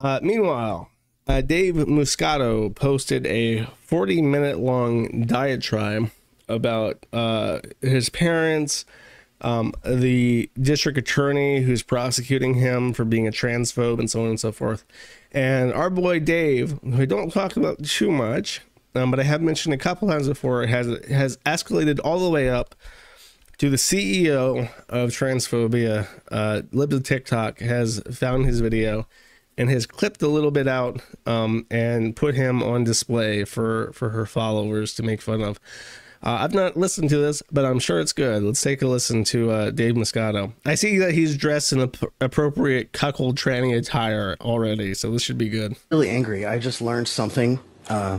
Uh, meanwhile, uh, Dave Muscato posted a 40 minute long diatribe about uh, his parents, um, the district attorney who's prosecuting him for being a transphobe, and so on and so forth. And our boy Dave, who I don't talk about too much, um, but I have mentioned a couple times before, has has escalated all the way up to the CEO of transphobia, uh, Libs of TikTok, has found his video and has clipped a little bit out um, and put him on display for for her followers to make fun of. Uh, I've not listened to this, but I'm sure it's good. Let's take a listen to uh, Dave Muscato. I see that he's dressed in ap- appropriate cuckold tranny attire already, so this should be good. Really angry. I just learned something, uh,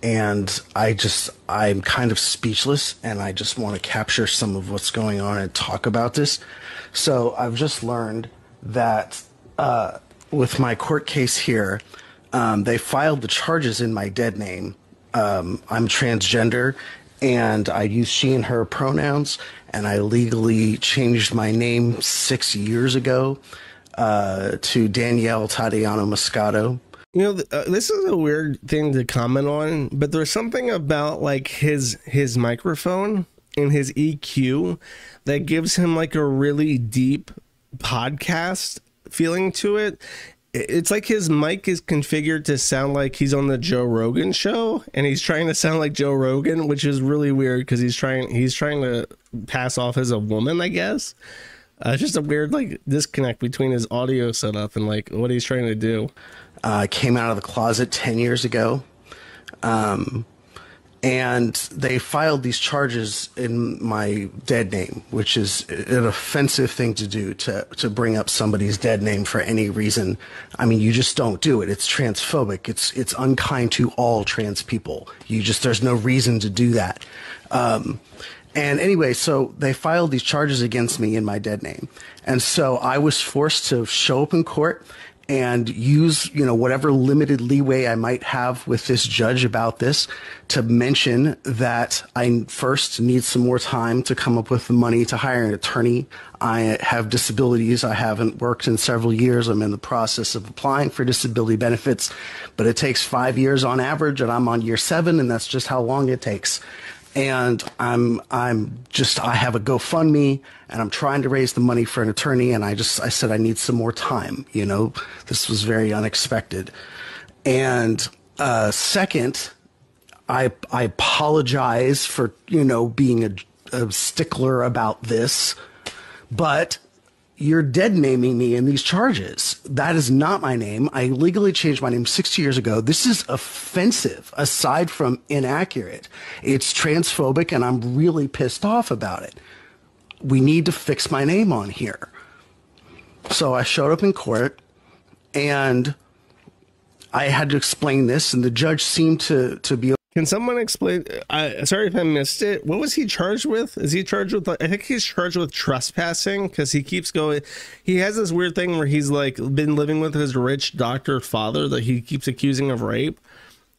and I just I'm kind of speechless, and I just want to capture some of what's going on and talk about this. So I've just learned that uh, with my court case here, um, they filed the charges in my dead name. Um, I'm transgender and I use she and her pronouns, and I legally changed my name six years ago uh, to Danielle Tatiana Muscato. You know, uh, this is a weird thing to comment on, but there's something about like his his microphone and his EQ that gives him like a really deep podcast feeling to it it's like his mic is configured to sound like he's on the Joe Rogan show and he's trying to sound like Joe Rogan, which is really weird because he's trying he's trying to pass off as a woman, I guess. Uh, it's just a weird like disconnect between his audio setup and like what he's trying to do. I uh, came out of the closet 10 years ago. Um, and they filed these charges in my dead name, which is an offensive thing to do to to bring up somebody's dead name for any reason. I mean, you just don't do it. It's transphobic. It's it's unkind to all trans people. You just there's no reason to do that. Um, and anyway, so they filed these charges against me in my dead name, and so I was forced to show up in court and use, you know, whatever limited leeway I might have with this judge about this to mention that I first need some more time to come up with the money to hire an attorney. I have disabilities. I haven't worked in several years. I'm in the process of applying for disability benefits, but it takes five years on average, and I'm on year seven, and that's just how long it takes and I'm I'm just I have a GoFundMe and I'm trying to raise the money for an attorney and I just I said I need some more time. You know, this was very unexpected. And uh, second, I I apologize for you know being a, a stickler about this, but you're dead naming me in these charges. That is not my name. I legally changed my name 60 years ago. This is offensive, aside from inaccurate. It's transphobic, and I'm really pissed off about it. We need to fix my name on here. So I showed up in court, and I had to explain this, and the judge seemed to, to be can someone explain? I sorry if I missed it. What was he charged with? Is he charged with? I think he's charged with trespassing because he keeps going. He has this weird thing where he's like been living with his rich doctor father that he keeps accusing of rape.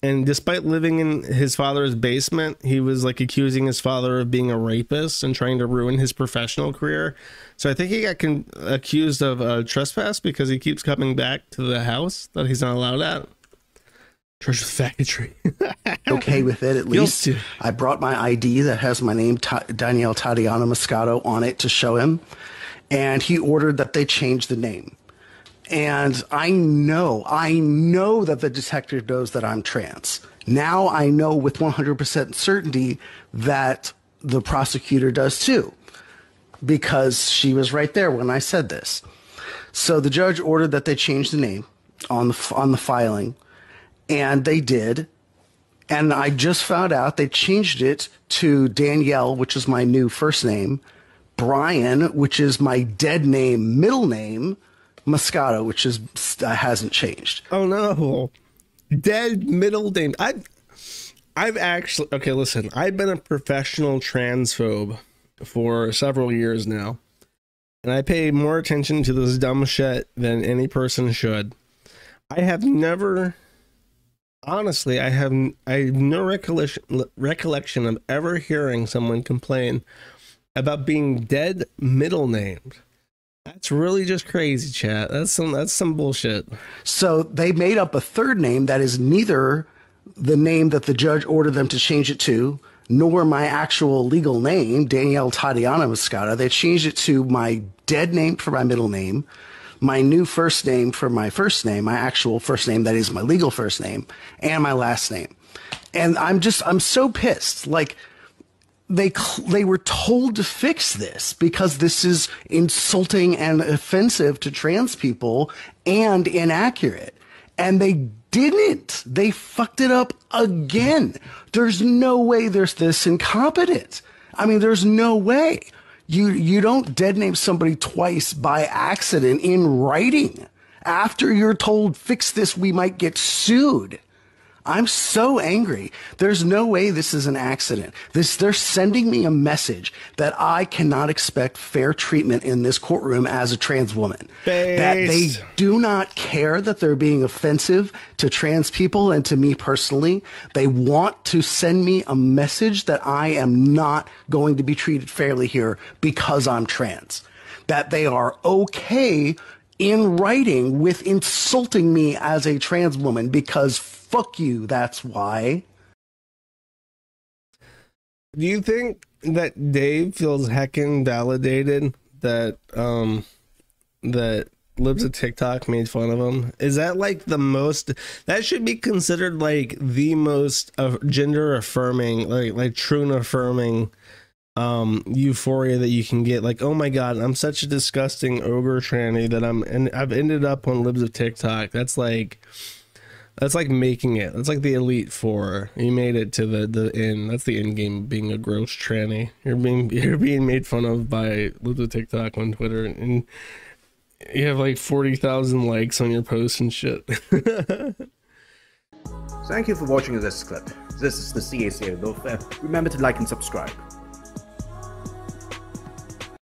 And despite living in his father's basement, he was like accusing his father of being a rapist and trying to ruin his professional career. So I think he got accused of uh, trespass because he keeps coming back to the house that he's not allowed at. Treasure Factory. okay with it at least. I brought my ID that has my name, Ta- Danielle Tatiana Muscato, on it to show him, and he ordered that they change the name. And I know, I know that the detective knows that I'm trans. Now I know with 100% certainty that the prosecutor does too, because she was right there when I said this. So the judge ordered that they change the name on the on the filing and they did. And I just found out they changed it to Danielle, which is my new first name, Brian, which is my dead name, middle name, Muscato, which is uh, hasn't changed. Oh no, dead middle name. I, I've actually okay. Listen, I've been a professional transphobe for several years now, and I pay more attention to this dumb shit than any person should. I have never honestly, I have I have no recollection recollection of ever hearing someone complain about being dead middle named. That's really just crazy, chat. That's some that's some bullshit. So they made up a third name that is neither the name that the judge ordered them to change it to, nor my actual legal name, Danielle Tatiana Muscato. They changed it to my dead name for my middle name, my new first name for my first name, my actual first name that is my legal first name, and my last name. And I'm just I'm so pissed. Like they they were told to fix this because this is insulting and offensive to trans people and inaccurate. And they didn't. They fucked it up again. There's no way there's this incompetent. I mean, there's no way. You you don't dead name somebody twice by accident in writing. After you're told fix this, we might get sued. I'm so angry. There's no way this is an accident. This, they're sending me a message that I cannot expect fair treatment in this courtroom as a trans woman. Based. That they do not care that they're being offensive to trans people and to me personally. They want to send me a message that I am not going to be treated fairly here because I'm trans. That they are okay in writing with insulting me as a trans woman because fuck you, that's why. Do you think that Dave feels heckin' validated that um that Libs of TikTok made fun of him? Is that like the most that should be considered like the most gender affirming, like like true affirming um euphoria that you can get like oh my god i'm such a disgusting ogre tranny that i'm and i've ended up on libs of tiktok. That's like that's like making it that's like the elite four. You made it to the the end that's the end game being a gross tranny. You're being you're being made fun of by libs of tiktok on twitter and you have like 40,000 likes on your posts and shit. Thank you for watching this clip. This is the CACA Remember to like and subscribe.